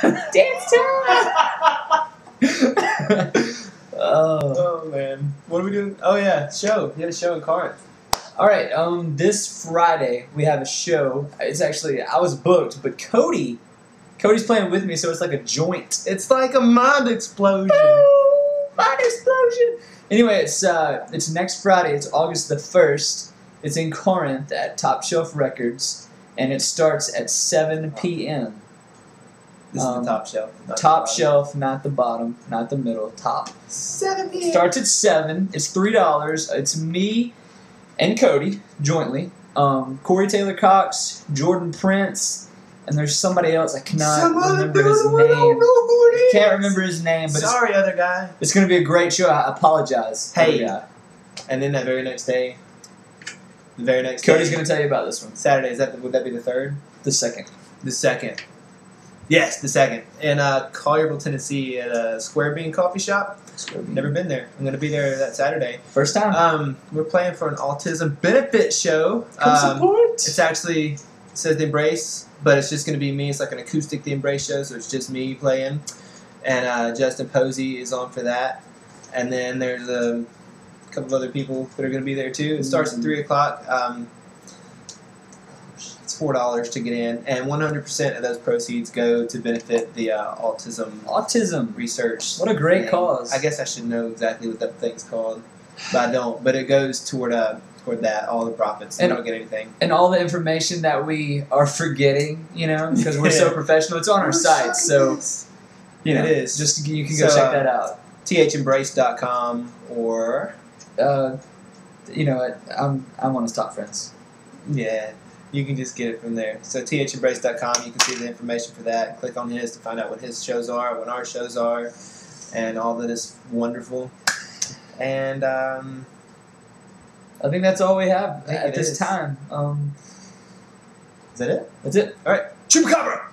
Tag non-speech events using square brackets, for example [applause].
[laughs] Dance time. oh. oh man, what are we doing? Oh yeah, show. You had a show in Corinth. All right. Um, this Friday we have a show. It's actually I was booked, but Cody, Cody's playing with me, so it's like a joint. It's like a mind explosion. Boom! Mind explosion. Anyway, it's uh, it's next Friday. It's August the first. It's in Corinth at Top Shelf Records, and it starts at 7 p.m. This is Um, the top shelf. not the Top bottom. shelf, not the bottom, not the middle. Top. Seven Starts at seven. It's three dollars. It's me and Cody jointly. Um, Cory Taylor Cox, Jordan Prince, and there's somebody else. I cannot Some remember other his dude, we don't name. know who it is. Can't remember his name, but Sorry, other guy. it's going to be a great show. I apologize. Hey. And then that very next day, the very next Cody's day, going to tell you about this one. Saturday. Is that the, would that be the third? The second. The second. Yes, the second. In uh, Collierville, Tennessee, at a Square Bean Coffee Shop. Never been there. I'm going to be there that Saturday. First time. Um, we're playing for an autism benefit show. Come Um, support. It's actually it says the Embrace, but it's just going to be me. It's like an acoustic the Embrace show, so it's just me playing, and uh, Justin Posey is on for that. And then there's a couple of other people that are going to be there too. It starts at three o'clock. Um, four dollars to get in, and one hundred percent of those proceeds go to benefit the uh, autism Autism. research. What a great thing. cause. I guess I should know exactly what that thing's called, but I don't. But it goes toward uh, toward that all the profits. And- don't get anything. and all the information that we are forgetting, you know, because we're so [laughs] professional. It's on our site, so you know, It is. Just you can go So, check that out. tsembrace.com or Uh, you know, I'm I'm one of his top friends. yeah, you can just get it from there. So tsembrace.com, you can see the information for that. Click on his to find out what his shows are, what our shows are, and all that is wonderful. And um, I think that's all we have at this is. time. Um, is that it? that's it. All right, Chupacabra.